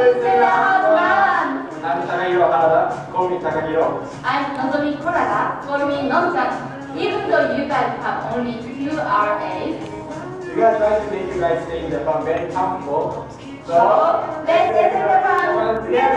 I'm Takahiro Harada. Call me Takahiro. I'm Nozomi Kurada. Call me Nonsan. Even though you guys have only two RAs, We are trying to make you guys stay in Japan very comfortable. So, let's get everyone together!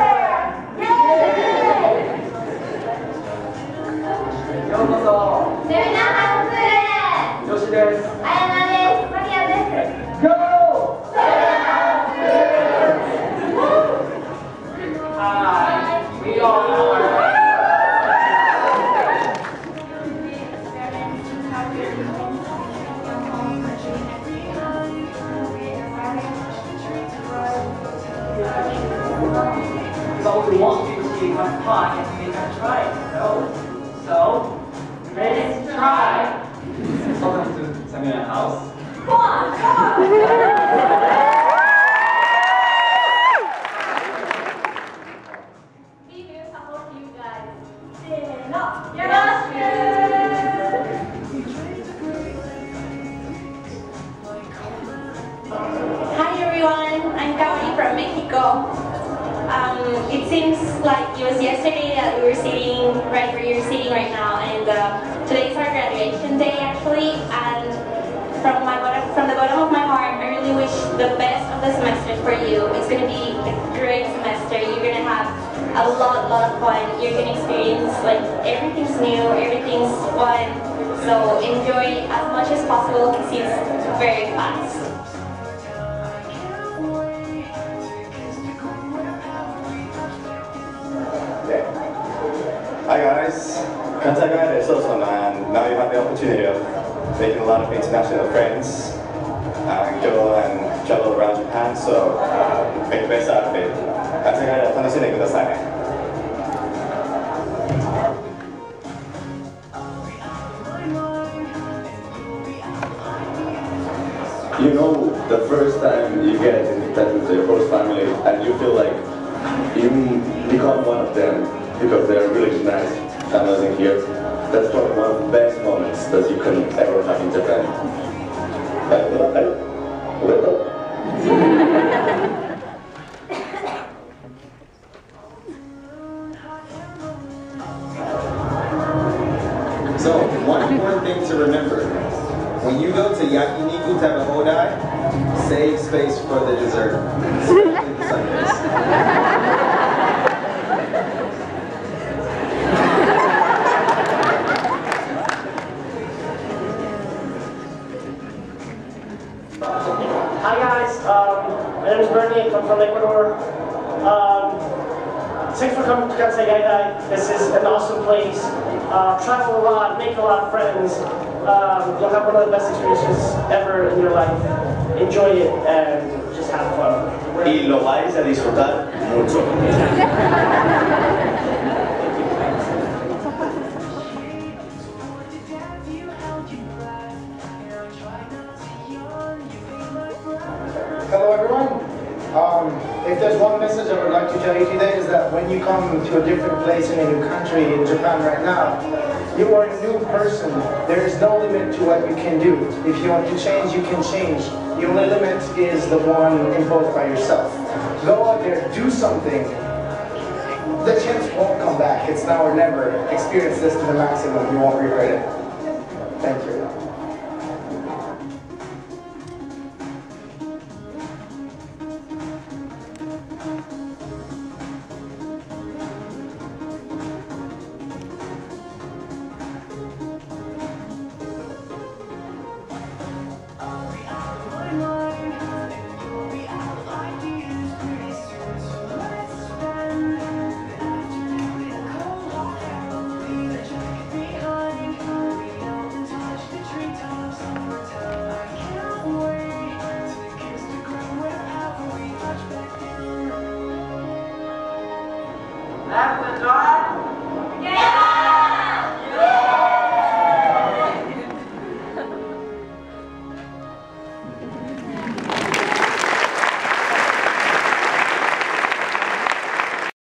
So we want you to have fun and we can try it. So, so let's try. Welcome to Seminar House. Come on, it seems like it was yesterday that we were sitting right where you're sitting right now, and uh, today's our graduation day actually. And from my bottom, from the bottom of my heart, I really wish the best of the semester for you. It's gonna be a great semester. You're gonna have a lot, lot of fun. You're gonna experience like everything's new, everything's fun. So enjoy as much as possible because it's very fast. Hi guys, Kantagai is also and now you have the opportunity of making a lot of international friends and go and travel around Japan, so make the best out of it. Kantagai を楽しんでくださいね。 you know the first time you get in touch with your host family and you feel like you become one of them because they're really nice amazing here. That's one of the best moments that you can ever have in Japan. So, one important thing to remember. When you go to Yakiniku Tabehodai, save space for the dessert. Hi guys, um, my name is Bernie. I'm from Ecuador. Um, thanks for coming to Kansai Gaidai. This is an awesome place. Uh, travel a lot, make a lot of friends. Um, you'll have one of the best experiences ever in your life. Enjoy it and just have fun. Y lo vais a disfrutar mucho. Hello everyone. Um, if there's one message I would like to tell you today is that when you come to a different place in a new country, in Japan right now, you are a new person. There is no limit to what you can do. If you want to change, you can change. The only limit is the one imposed by yourself. Go out there, do something. The chance won't come back. It's now or never. Experience this to the maximum. You won't regret it. Thank you.